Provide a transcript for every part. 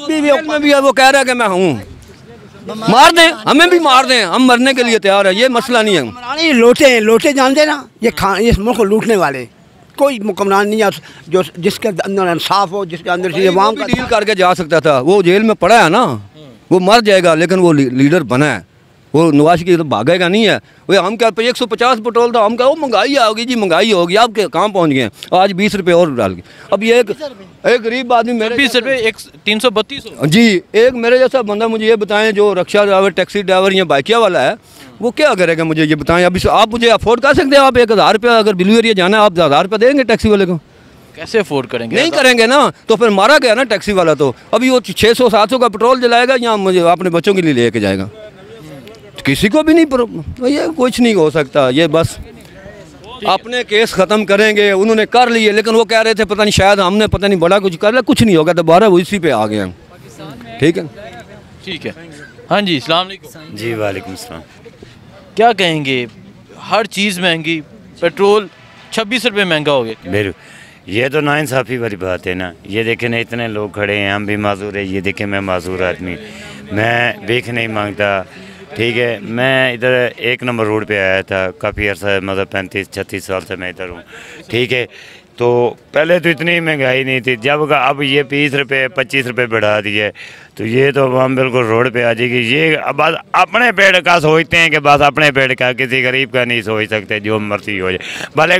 Jail में भी है वो कह रहा है कि मैं हूँ। मार दें हमें भी मार दें हम मरने के लिए तैयार है ये मसला नहीं है। लोटे हैं लोटे जानते हैं ना ये खा ये इस मुल्क को लूटने वाले। कोई हुक्मरान नहीं है जो जिसके अंदर इंसाफ हो जिसके अंदर से अवाम का डील करके जा सकता था वो जेल में पड़ा है ना। वो मर जाएगा लेकिन वो लीडर बना है। वो नवाज़ की तो भागेगा नहीं है। वो हम क्या एक सौ पचास पेट्रोल था? हम क्या वो महँगाई होगी जी महँगाई होगी आप कहाँ पहुँच गए? आज बीस रुपये और डाल के। अब ये एक एक गरीब आदमी मेरे बीस रुपये एक तीन सौ बत्तीस जी एक मेरे जैसा बंदा मुझे ये बताएँ जो रक्षा ड्राइवर टैक्सी ड्राइवर या बाइकिया वाला है वो क्या करेगा मुझे ये बताएँ? अभी आप मुझे अफोर्ड कर सकते हैं? आप एक हज़ार रुपया अगर बिलू एरिया जाना है आप हज़ार रुपया देंगे टैक्सी वाले को। कैसे अफोर्ड करेंगे? नहीं करेंगे ना तो फिर मारा गया ना टैक्सी वाला तो। अभी वो छः सौ सात सौ का पेट्रोल जलाएगा या मुझे अपने बच्चों के लिए लेके जाएगा? किसी को भी नहीं पर ये कुछ नहीं हो सकता ये बस अपने केस ख़त्म करेंगे उन्होंने कर लिए लेकिन वो कह रहे थे पता नहीं शायद हमने पता नहीं बड़ा कुछ कर लिया कुछ नहीं होगा दोबारा वो इसी पे आ गए हम ठीक है? ठीक है। हाँ जी सलाम जी वालेकुम सलाम क्या कहेंगे हर चीज़ महँगी पेट्रोल छब्बीस रुपये महँगा हो गया। बिल्कुल ये तो नाइंसाफ़ी वाली बात है ना। ये देखें ना इतने लोग खड़े हैं हम भी माजूर है ये देखें मैं माजूर आदमी। मैं भीख नहीं माँगता ठीक है, मैं इधर एक नंबर रोड पे आया था, काफ़ी अर्सा मतलब पैंतीस, छत्तीस साल से मैं इधर हूँ। ठीक है तो पहले तो इतनी महँगाई नहीं थी, जब अब ये बीस रुपये पच्चीस रुपये बढ़ा दिए। तो ये तो हम बिल्कुल रोड पे आ जाएगी। ये बस अपने पेड़ का सोचते हैं कि बस अपने पेड़ का, किसी गरीब का नहीं सोच सकते, जो मर्ज़ी हो जाए। भले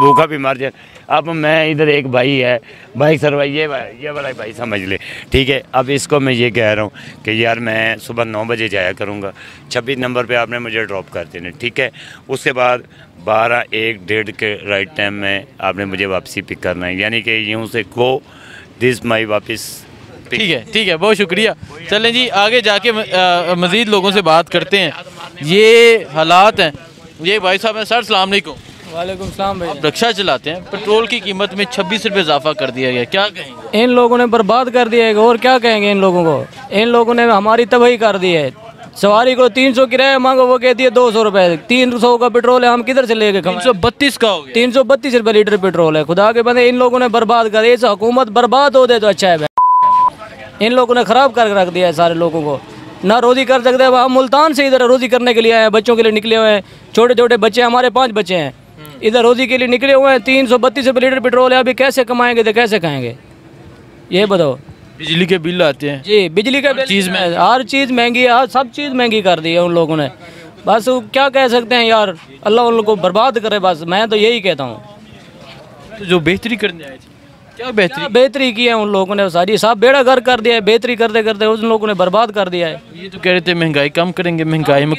भूखा भी मर जाए अब मैं इधर एक भाई है। भाई सर, भाई, ये भाई- ये वाला भाई समझ ले। ठीक है, अब इसको मैं ये कह रहा हूँ कि यार मैं सुबह नौ बजे जाया करूँगा। छब्बीस नंबर पे आपने मुझे ड्रॉप कर देना, ठीक है? उसके बाद बारह एक डेढ़ के राइट टाइम में आपने मुझे वापसी पिक करना है। यानी कि यूँ से गो, दिस माई वापस ठीक है ठीक है, बहुत शुक्रिया। चलें जी, आगे जाके मज़ीद लोगों से बात करते हैं। ये हालात हैं। ये भाई साहब हैं, सर, सलाम अलैकुम। वालेकुम सलाम भाई। आप रिक्शा चलाते हैं पेट्रोल की कीमत में छब्बीस रुपये इजाफा कर दिया गया क्या कहेंगे? इन लोगों ने बर्बाद कर दिया है और क्या कहेंगे इन लोगों को? इन लोगों ने हमारी तबाही कर दी है। सवारी को तीन सौ किराया मांगो वो कहती है दो सौ रुपए तीन सौ का पेट्रोल है हम किधर से लेके तीन सौ बत्तीस का हो तीन सौ बत्तीस रुपए लीटर पेट्रोल है। खुदा के बंदे इन लोगों ने बर्बाद कर दिया। इस हुकूमत बर्बाद हो दे तो अच्छा है भाई। इन लोगों ने खराब कर रख दिया है सारे लोगों को। ना रोजी कर सकते हैं हम मुल्तान से इधर रोजी करने के लिए आए हैं बच्चों के लिए निकले हुए हैं। छोटे छोटे बच्चे हमारे पाँच बच्चे हैं। इधर रोजी के लिए निकले हुए हैं तीन सौ बत्तीस रुपये लीटर पेट्रोल है अभी कैसे कमाएँगे तो कैसे खाएँगे? ये बताओ। बिजली के बिल आते हैं। जी बिजली के चीज़ में। हर चीज़ महँगी है हर सब चीज़ महँगी कर दी है उन लोगों ने। बस वो क्या कह सकते हैं यार अल्लाह उन लोगों को बर्बाद करे बस मैं तो यही कहता हूँ। तो जो बेहतरी करने आए थे। क्या बेहतरी। क्या बेहतरी की है उन लोगों ने सारी। साहब बेड़ा घर कर दिया है बेहतरी करते करते उन लोगों ने बर्बाद कर दिया है। ये तो कह रहे थे महँगाई कम करेंगे महँगाई में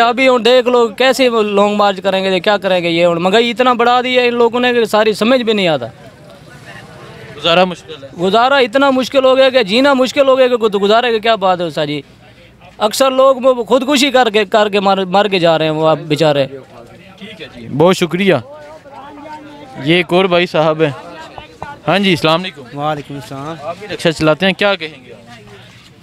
अभी हम देख लो कैसे लॉन्ग मार्च करेंगे क्या करेंगे ये महँगाई इतना बढ़ा दी है इन लोगों ने सारी समझ भी नहीं आता। गुजारा मुश्किल है। गुजारा इतना मुश्किल हो गया कि जीना मुश्किल हो गया कि गुजारे की क्या बात है सारी। अक्सर लोग वो खुदकुशी करके करके मर मर के जा रहे हैं वो आप बेचारे। ठीक है जी बहुत शुक्रिया। ये एक और भाई साहब है। हाँ जी अस्सलाम वालेकुम। अस्सलाम। आप भी रिक्शा चलाते हैं क्या कहेंगे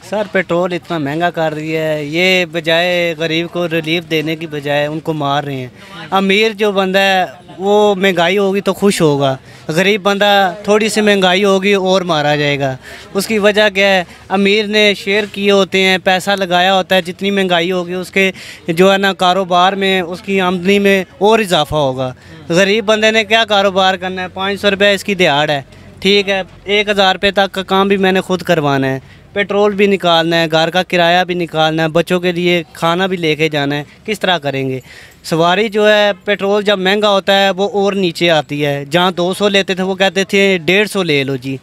सर पेट्रोल इतना महँगा कर रही है ये बजाय गरीब को रिलीफ देने की बजाय उनको मार रहे हैं। अमीर जो बंदा है वो महँगाई होगी तो खुश होगा। गरीब बंदा थोड़ी सी महँगाई होगी और मारा जाएगा। उसकी वजह क्या है? अमीर ने शेयर किए होते हैं, पैसा लगाया होता है, जितनी महँगाई होगी उसके जो है ना कारोबार में, उसकी आमदनी में और इजाफा होगा। गरीब बंदे ने क्या कारोबार करना है? पाँच सौ रुपये इसकी दिहाड़ है। ठीक है, एक हज़ार रुपये तक का काम भी मैंने खुद करवाना है। पेट्रोल भी निकालना है, घर का किराया भी निकालना है, बच्चों के लिए खाना भी लेके जाना है। किस तरह करेंगे? सवारी जो है, पेट्रोल जब महँगा होता है, वो और नीचे आती है। जहाँ 200 लेते थे, वो कहते थे, डेढ़ सौ ले लो जी।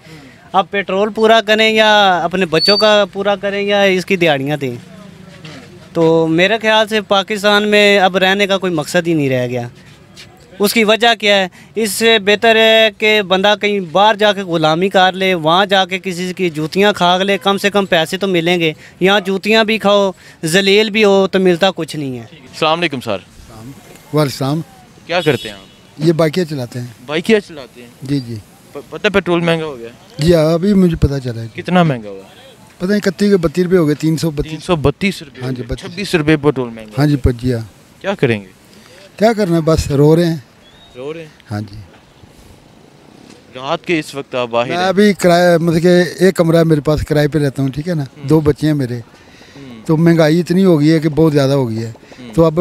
अब पेट्रोल पूरा करें या अपने बच्चों का पूरा करें या इसकी दिहाड़ियाँ दें? तो मेरे ख्याल से पाकिस्तान में अब रहने का कोई मकसद ही नहीं रह गया। उसकी वजह क्या है? इससे बेहतर है कि बंदा कहीं बाहर जाके ग़ुलामी कर ले, वहाँ जाके किसी की जूतियाँ खा ले। कम से कम पैसे तो मिलेंगे। यहाँ जूतियाँ भी खाओ, जलील भी हो तो मिलता कुछ नहीं है। अस्सलाम वालेकुम सर। वालेकाम क्या करते हैं आप? ये बाइकें चलाते हैं। बाइक चलाते हैं? जी जी। प- पता है पेट्रोल महँगा हो गया? जी हाँ, अभी मुझे पता चला है कितना महँगा हुआ? पता नहीं इकतीस बत्तीस रुपये हो गए तीन सौ तीन बत्तीस सौ बत्तीस रुपये हाँ जी, 32 छब्बीस रुपये पेट्रोल महँगा। हाँ जी पच हाँ। क्या करेंगे? क्या करना है बस रो रहे हैं। रो रहे हैं? हाँ जी। रात के इस वक्त आप बाहर मैं अभी किराया मतलब कि एक कमरा मेरे पास किराए पे रहता हूँ ठीक है ना? दो बच्चे हैं मेरे। तो महँगाई इतनी हो गई है कि बहुत ज़्यादा हो गई है। तो अब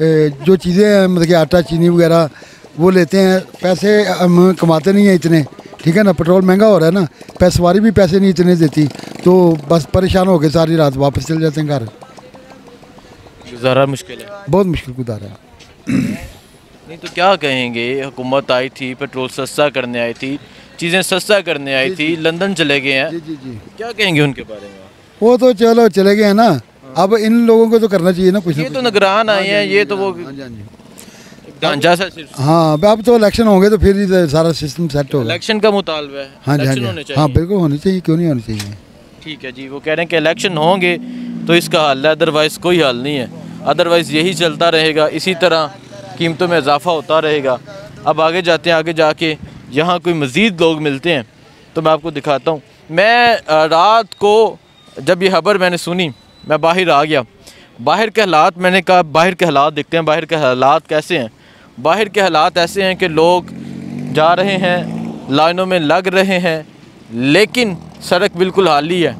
जो चीज़ें हैं मतलब कि आटा चीनी वगैरह वो लेते हैं। पैसे हम कमाते नहीं हैं इतने ठीक है ना? पेट्रोल महँगा हो रहा है ना पैसवारी भी पैसे नहीं इतने देती। तो बस परेशान हो गए सारी रात वापस चले जाते हैं घर। गुजारा मुश्किल है। बहुत मुश्किल गुजारा है। नहीं तो क्या कहेंगे? हुकूमत आई थी पेट्रोल सस्ता करने आई थी चीज़ें सस्ता करने आई थी लंदन चले गए हैं। जी जी जी। क्या कहेंगे उनके बारे में? वो तो चलो चले गए हैं ना। अब इन लोगों को तो करना चाहिए ना कुछ ना ये तो निगरान आए हैं ये तो वो हाँ जी, हाँ जी। सा हाँ अब तो इलेक्शन होंगे तो फिर सारा सिस्टम सेट होगा इलेक्शन का मुतालबा है। हाँ जी हाँ जी। हाँ बिल्कुल होनी चाहिए क्यों नहीं होनी चाहिए? ठीक है जी वो कह रहे हैं कि इलेक्शन होंगे तो इसका हल है अदरवाइज़ कोई हल नहीं है। अदरवाइज़ यही चलता रहेगा इसी तरह कीमतों में इजाफा होता रहेगा। अब आगे जाते हैं आगे जाके यहाँ कोई मज़ीद लोग मिलते हैं तो मैं आपको दिखाता हूँ। मैं रात को जब ये खबर मैंने सुनी मैं बाहर आ गया। बाहर के हालात, मैंने कहा, बाहर के हालात देखते हैं, बाहर के हालात कैसे हैं? बाहर के हालात ऐसे हैं कि लोग जा रहे हैं, लाइनों में लग रहे हैं, लेकिन सड़क बिल्कुल हाली है।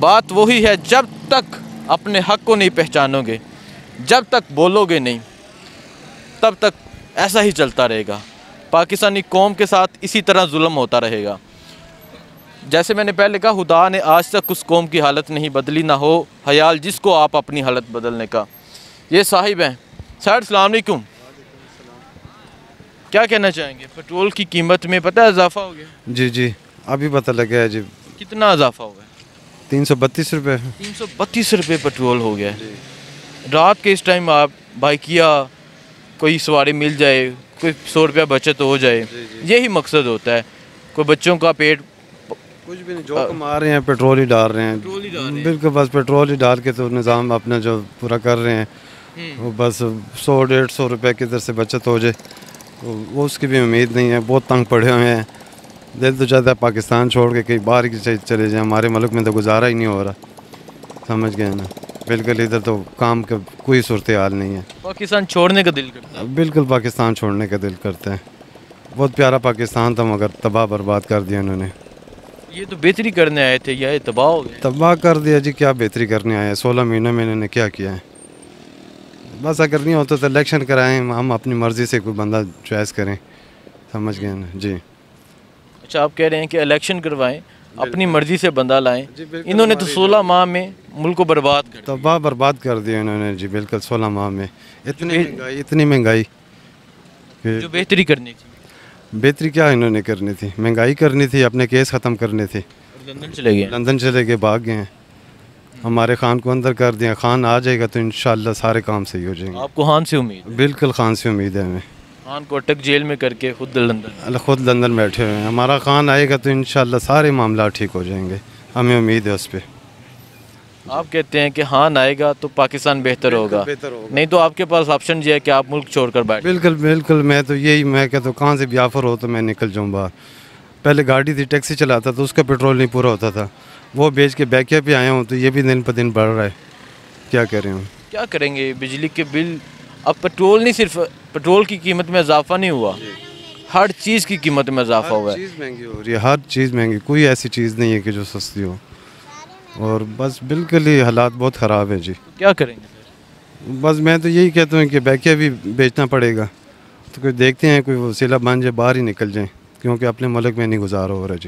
बात वही है, जब तक अपने हक को नहीं पहचानोगे, जब तक बोलोगे नहीं, तब तक ऐसा ही चलता रहेगा। पाकिस्तानी कौम के साथ इसी तरह जुल्म होता रहेगा। जैसे मैंने पहले कहा खुदा ने आज तक उस कौम की हालत नहीं बदली ना हो हयाल जिसको आप अपनी हालत बदलने का। ये साहिब हैं। सर सलामकुम क्या कहना चाहेंगे? पेट्रोल की कीमत में पता है इजाफा हो गया? जी जी। अभी पता लगा है जी। कितना इजाफा हो गया? तीन सौ बत्तीस रुपये तीन सौ बत्तीस रुपये पेट्रोल हो गया। रात के इस टाइम आप बाइकिया कोई सवारी मिल जाए कोई सौ रुपया बचत हो जाए यही मकसद होता है। कोई बच्चों का पेट कुछ भी नहीं जो कमा रहे हैं पेट्रोल ही डाल रहे हैं। बिल्कुल बस पेट्रोल ही डाल के तो निज़ाम अपना जो पूरा कर रहे हैं। वो बस सौ डेढ़ सौ रुपये किधर से बचत हो जाए। तो वो उसकी भी उम्मीद नहीं है बहुत तंग पड़े हुए हैं। दिल तो चाहता है पाकिस्तान छोड़ के कहीं बाहर की चले जाएँ। हमारे मुल्क में तो गुजारा ही नहीं हो रहा। समझ गए ना? बिल्कुल इधर तो काम का कोई सूरत हाल नहीं है। पाकिस्तान छोड़ने का दिल करता है। बिल्कुल पाकिस्तान छोड़ने का दिल करते हैं। बहुत प्यारा पाकिस्तान था मगर तबाह बर्बाद कर दिया उन्होंने ये तो बेहतरी करने आए थे या तबाह हो गए? तबाह कर दिया जी क्या बेहतरी करने आए हैं? सोलह महीनों में इन्होंने क्या किया है? बस अगर नहीं होता तो इलेक्शन कराएँ हम अपनी मर्ज़ी से कोई बंदा चॉइस करें। समझ गए ना? जी। अच्छा आप कह रहे हैं कि इलेक्शन करवाएँ अपनी मर्ज़ी से बंदा लाएँ। इन्होंने तो सोलह माह में मुल्क को बर्बाद कर तबाह बर्बाद कर दिया इन्होंने जी बिल्कुल सोलह माह में। इतनी महँगाई इतनी महँगाई। जो बेहतरी करनी थी। बेहतरी क्या इन्होंने करनी थी? महँगाई करनी थी अपने केस ख़त्म करने थे। लंदन चले गए? लंदन चले गए भाग गए हैं। हमारे खान को अंदर कर दिया। खान आ जाएगा तो इन सारे काम सही हो जाएँगे। आपको खान से उम्मीद बिल्कुल खान से उम्मीद है हमें। खान को अटक जेल में करके खुद लंदन। खुद लंदन बैठे हुए हैं। हमारा खान आएगा तो इन सारे मामला ठीक हो जाएँगे। हमें उम्मीद है उस पर आप कहते हैं कि हान आएगा तो पाकिस्तान बेहतर होगा। बेहतर होगा। नहीं तो आपके पास ऑप्शन ये है कि आप मुल्क छोड़कर बैठ बिल्कुल बिल्कुल मैं तो यही मैं कहता हूँ कहाँ से भी ऑफ़र हो तो मैं निकल जाऊँ बाहर। पहले गाड़ी थी टैक्सी चलाता तो उसका पेट्रोल नहीं पूरा होता था। वो बेच के बैकिया पे आया हूँ तो ये भी दिन पर दिन बढ़ रहा है। क्या करें हम क्या करेंगे? बिजली के बिल अब पेट्रोल नहीं सिर्फ़ पेट्रोल की कीमत में इजाफा नहीं हुआ। हर चीज़ की कीमत में इजाफा हुआ है। चीज़ महँगी हो रही है हर चीज़ महँगी कोई ऐसी चीज़ नहीं है कि जो सस्ती हो। और बस बिल्कुल ही हालात बहुत ख़राब है जी। क्या करेंगे बस मैं तो यही कहता हूँ कि बैकिया भी बेचना पड़ेगा। तो कोई देखते हैं कोई वसीला बन जाए बाहर ही निकल जाए क्योंकि अपने मुल्क में नहीं गुजारा हो रहा जी।